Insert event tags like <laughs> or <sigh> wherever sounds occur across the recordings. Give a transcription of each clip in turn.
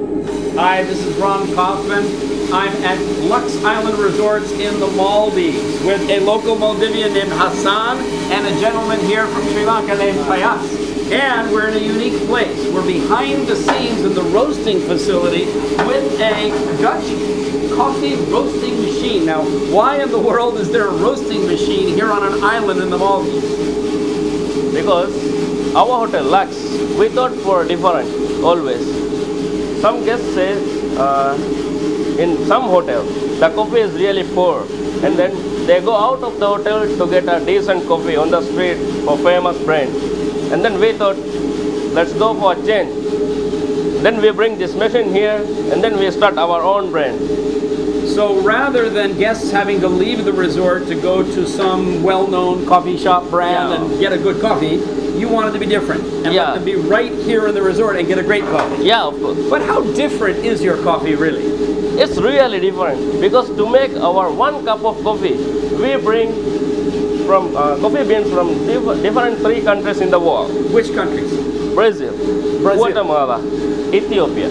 Hi, this is Ron Kaufman. I'm at Lux Island Resorts in the Maldives with a local Maldivian named Hassan and a gentleman here from Sri Lanka named Fayas. And we're in a unique place. We're behind the scenes in the roasting facility with a Dutch coffee roasting machine. Now, why in the world is there a roasting machine here on an island in the Maldives? because our hotel Lux, we thought for different always. Some guests say uh, in some hotel the coffee is really poor, and then they go out of the hotel to get a decent coffee on the street for famous brands and then we thought let's go for a change. Then we bring this machine here, and then we start our own brand. So rather than guests having to leave the resort to go to some well-known coffee shop brand Yeah. and get a good coffee, you wanted to be different and Yeah. let them be right here in the resort and get a great coffee. Yeah, of course. But how different is your coffee really? It's really different because to make our one cup of coffee, we bring from uh, coffee beans from diff- different three countries in the world: Which countries? Brazil, Brazil. Guatemala, Ethiopia.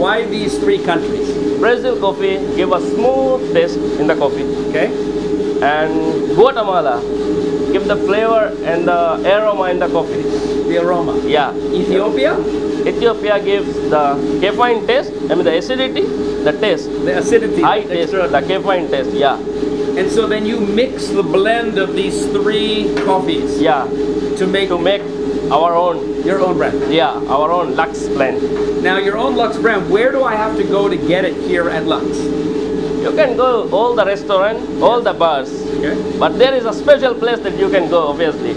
Why these three countries? Brazil coffee give a smooth taste in the coffee, Okay. and Guatemala give the flavor and the aroma in the coffee. The aroma. Yeah, Ethiopia, Ethiopia gives the caffeine taste. I mean the acidity, the taste. the acidity. I taste the caffeine taste. Yeah, And so then you mix the blend of these three coffees yeah. to make To make our own your own brand. Yeah, our own Lux blend. Now your own Lux brand, where do I have to go to get it here at Lux? You can go all the restaurant, all the bars, Okay. but there is a special place that you can go obviously.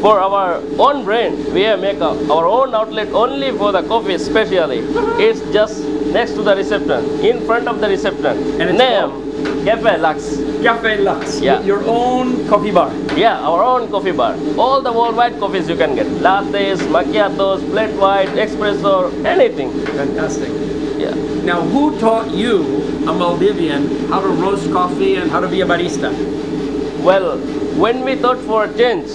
For our own brand, we have make a, our own outlet only for the coffee especially. Uh-huh. It's just next to the reception, in front of the reception. And it's Name, Cafe Lux. Cafe Lux. Yeah. Your own coffee bar. Yeah, our own coffee bar. All the worldwide coffees you can get. Lattes, macchiatos, flat white, espresso, anything. Fantastic. Yeah. Now, who taught you, a Maldivian, how to roast coffee and how to be a barista? Well, when we thought for a change,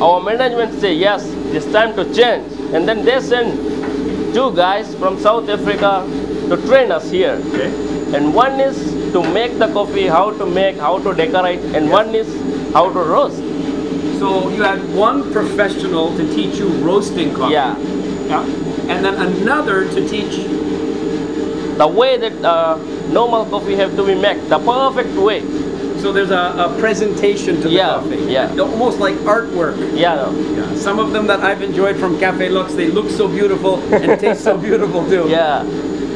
our management say yes, it's time to change. And then they send two guys from South Africa to train us here. Okay. And one is to make the coffee, how to make, how to decorate, and one is how to roast. So you had one professional to teach you roasting coffee. Yeah. Yeah. And then another to teach. The way that uh, normal coffee have to be made, the perfect way. So there's a, a presentation to the Yeah, coffee. yeah. Almost like artwork. Yeah, no. Yeah. Some of them that I've enjoyed from Cafe Lux, they look so beautiful and taste so <laughs> beautiful too. yeah.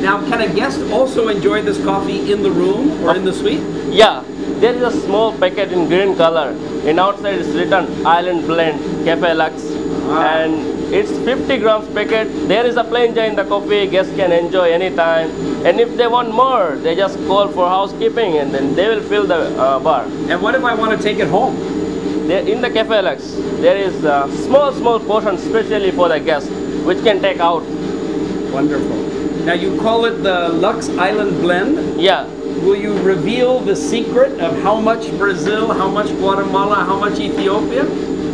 Now, can a guest also enjoy this coffee in the room or in the suite? Yeah, there is a small packet in green color. In outside it's written Island Blend Cafe Lux, Ah. and it's 50 grams packet. There is a plunger in the coffee. Guests can enjoy anytime. And if they want more, they just call for housekeeping, and then they will fill the uh, bar. And what if I want to take it home? There, in the Cafe Lux, there is a small small portion specially for the guests, which can take out. Wonderful. Now you call it the Lux Island Blend. Yeah, Will you reveal the secret of how much Brazil, how much Guatemala, how much Ethiopia?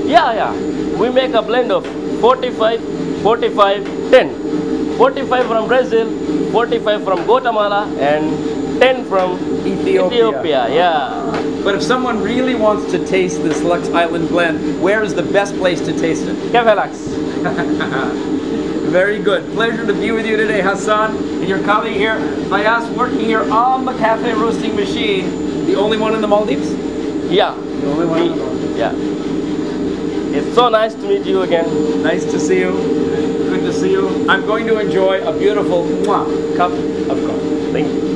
Yeah, yeah. We make a blend of 45, 45, 10. 45 from Brazil, 45 from Guatemala, and 10 from Ethiopia. Ethiopia. Yeah. But if someone really wants to taste this Lux Island Blend, where is the best place to taste it? Cafe Lux. <laughs> Very good. Pleasure to be with you today, Hassan. And your colleague here, Fayas, working here on the cafe roasting machine. The only one in the Maldives? Yeah. The only one the. Yeah. It's so nice to meet you again. Nice to see you. Good to see you. I'm going to enjoy a beautiful mwah, cup of coffee. Thank you.